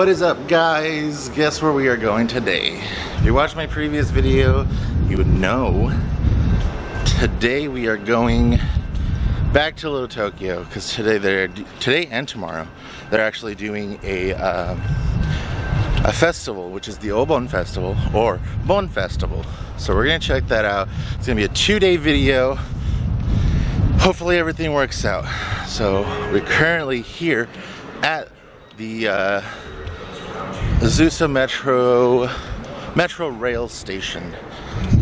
What is up guys? Guess where we are going today? If you watched my previous video, you would know today we are going back to Little Tokyo because today they're today and tomorrow they're actually doing a um, a festival which is the Obon Festival or Bon Festival. So we're gonna check that out. It's gonna be a two-day video. Hopefully everything works out. So we're currently here at the uh, Azusa Metro Metro Rail Station.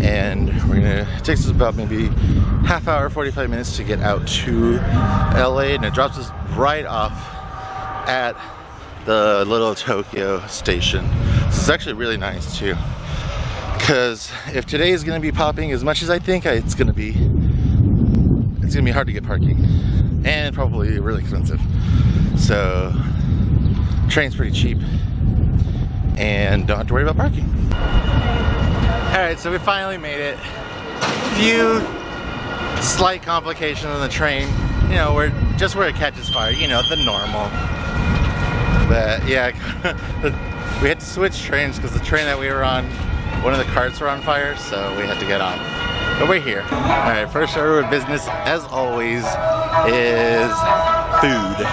And we're gonna it takes us about maybe half hour 45 minutes to get out to LA and it drops us right off at the little Tokyo station. This is actually really nice too. Because if today is gonna be popping as much as I think it's gonna be it's gonna be hard to get parking. And probably really expensive. So train's pretty cheap and don't have to worry about parking. All right, so we finally made it. Few slight complications on the train. You know, we're just where it catches fire, you know, the normal. But yeah, we had to switch trains because the train that we were on, one of the carts were on fire, so we had to get on. But we're here. All right, first order of business, as always, is food.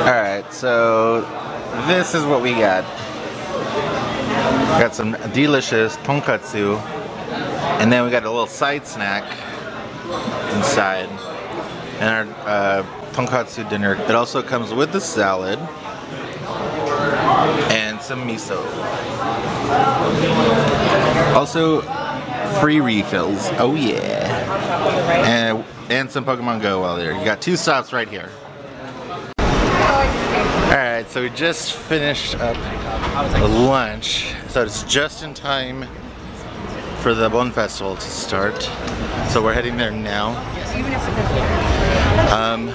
All right, so this is what we got. We got some delicious tonkatsu, and then we got a little side snack inside. And our uh, tonkatsu dinner, it also comes with the salad and some miso. Also, free refills. Oh yeah. And, and some Pokemon Go while there. You got two stops right here. Alright, so we just finished up lunch. So it's just in time for the Bon Festival to start. So we're heading there now. Um,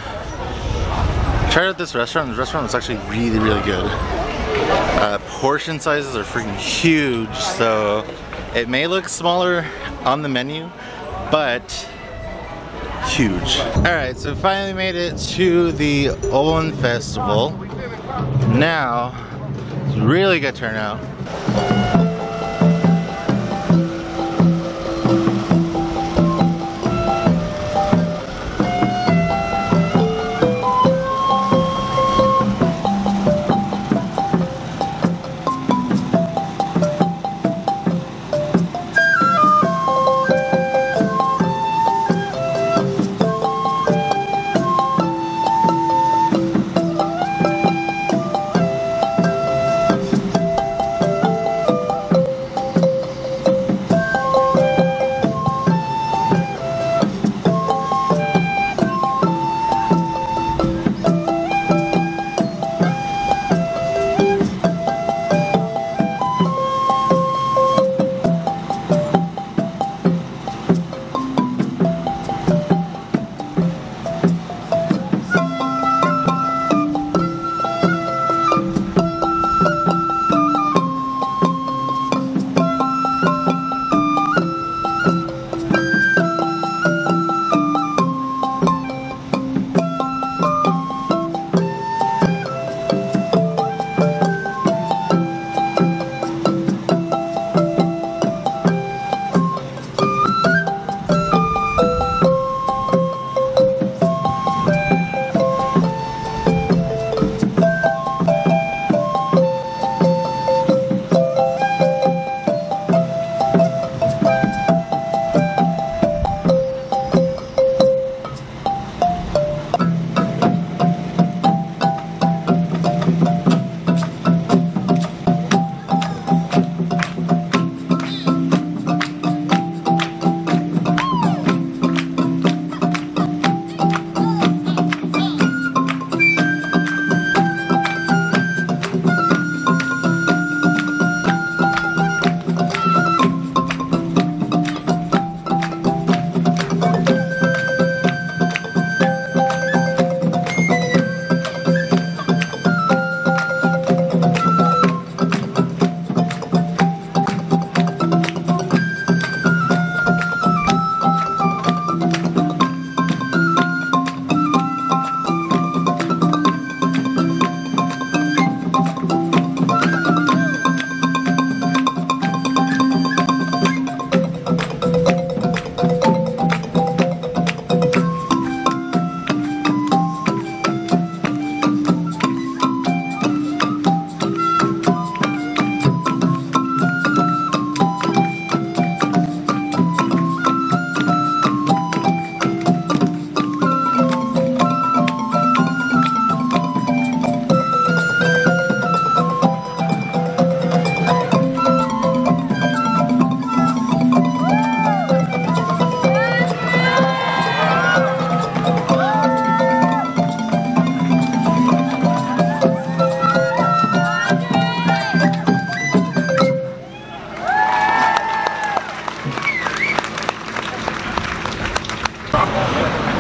tried out this restaurant. The restaurant was actually really, really good. Uh, portion sizes are freaking huge, so it may look smaller on the menu, but huge. Alright, so we finally made it to the Obon Festival. Now, it's really good turnout.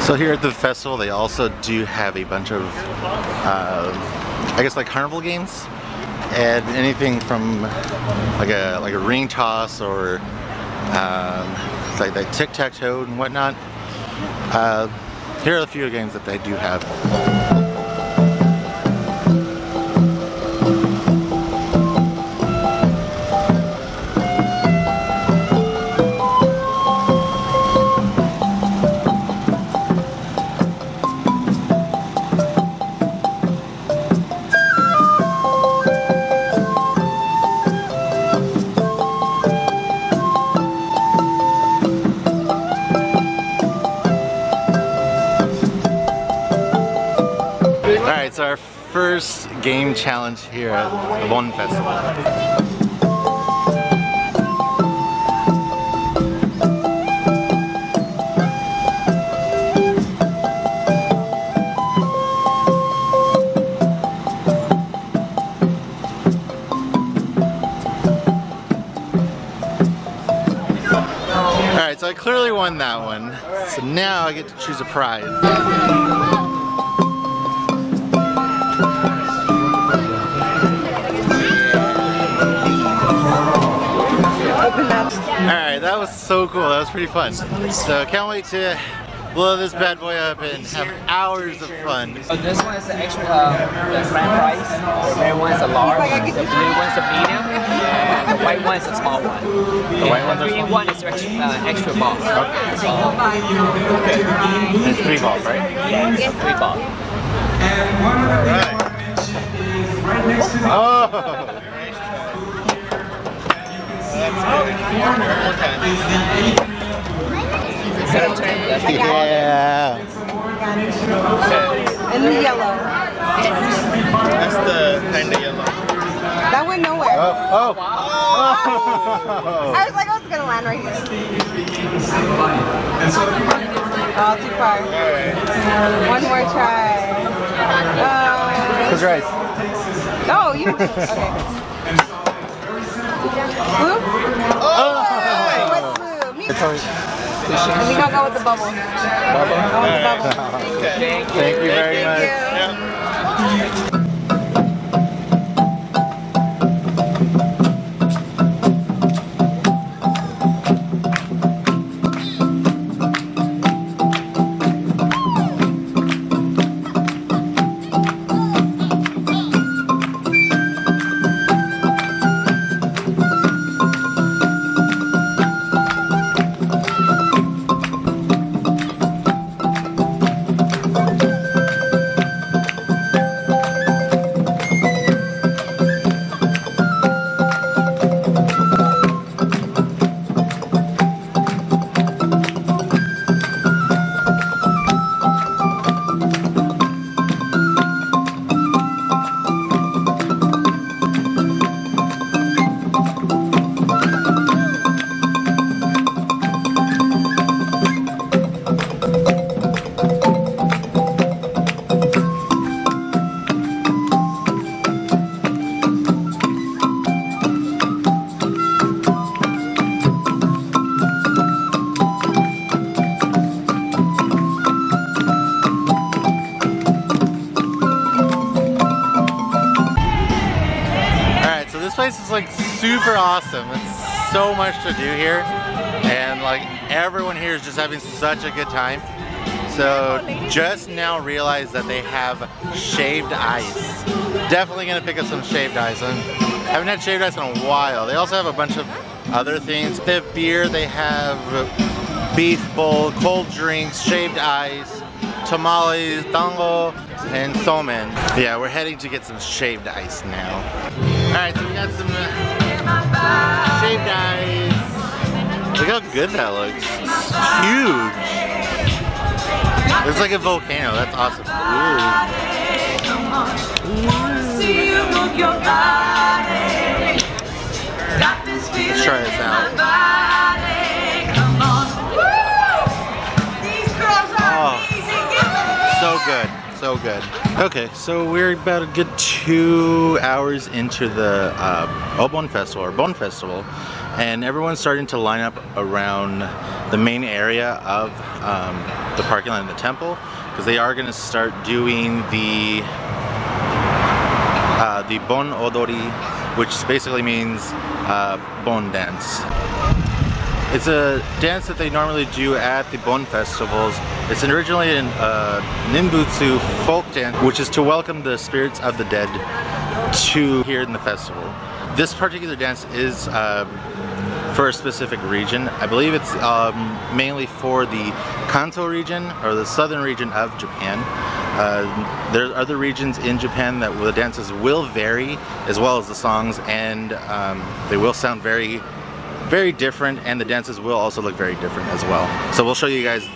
So here at the festival, they also do have a bunch of, uh, I guess like carnival games, and anything from like a like a ring toss or um, like that tic tac toe and whatnot. Uh, here are a few games that they do have. Alright, so our first game challenge here at the Bon Festival. Alright, so I clearly won that one. So now I get to choose a prize. Alright, that was so cool. That was pretty fun. So can't wait to blow this bad boy up and have hours of fun. So this one is the extra, uh, the grand prize. The red one is a large, the blue one is a medium, and the white one is a small one. The white one's the green one is extra, uh, extra ball. Okay. It's three balls, right? Yeah, three ball. Oh! Instead of turning left, Yeah! And the yellow. That's the kind of yellow. That went nowhere. Oh! Oh! I was like, I was gonna land right here. Oh, too far. One more try. Uh, Close your eyes. no, you. Okay. Blue? Oh! What's blue? Me. I think I'll go with the bubble. I'll go with the bubble. Thank you. Thank you very much. Super awesome. It's so much to do here. And like everyone here is just having such a good time. So just now realized that they have shaved ice. Definitely gonna pick up some shaved ice. I haven't had shaved ice in a while. They also have a bunch of other things. They have beer, they have beef bowl, cold drinks, shaved ice, tamales, dango, and somen. Yeah, we're heading to get some shaved ice now. Alright, so we got some uh, uh, shaved. Look how good that looks. It's huge. It's like a volcano. That's awesome. Let's try this out. So good. Okay, so we're about a good two hours into the uh, Obon Festival, or Bon Festival, and everyone's starting to line up around the main area of um, the parking lot in the temple, because they are going to start doing the uh, the Bon Odori, which basically means uh, Bon dance. It's a dance that they normally do at the Bon festivals. It's originally a uh, Nembutsu folk dance, which is to welcome the spirits of the dead to here in the festival. This particular dance is um, for a specific region. I believe it's um, mainly for the Kanto region or the southern region of Japan. Uh, there are other regions in Japan that the dances will vary as well as the songs and um, they will sound very very different and the dances will also look very different as well. So we'll show you guys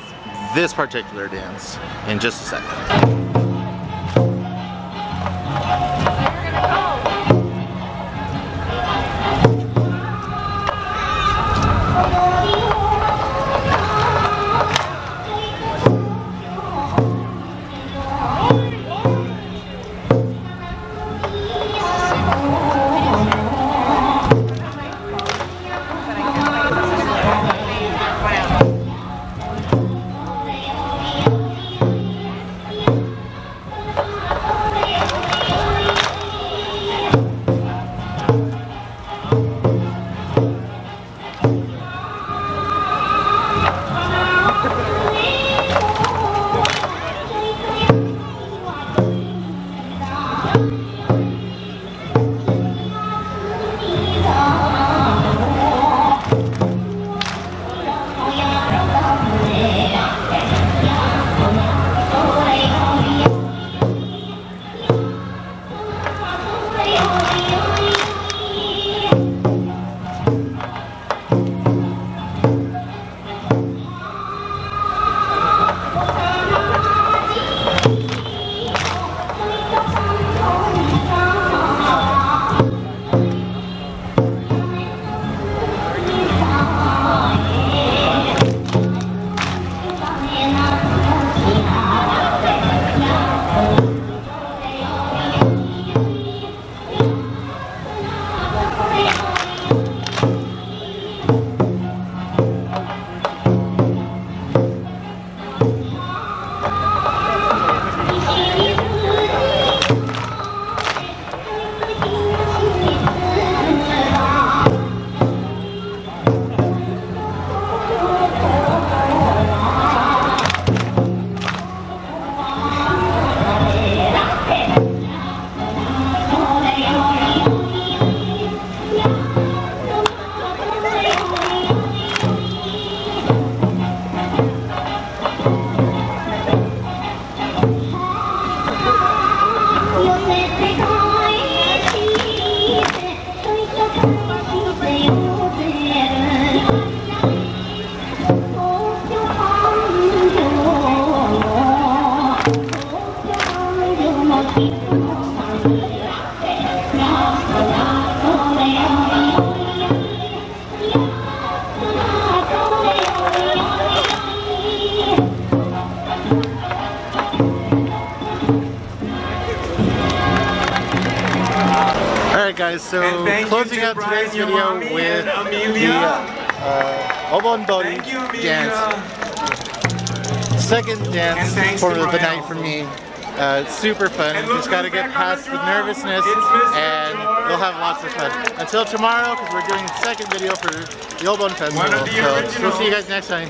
this particular dance in just a second. Alright guys, so closing out today's video with the uh, Obon Dori dance. Second dance for the night for me. Uh, super fun. Just gotta get past the nervousness and we'll have lots of fun. Until tomorrow, because we're doing the second video for the Obon Festival. So we'll see you guys next time.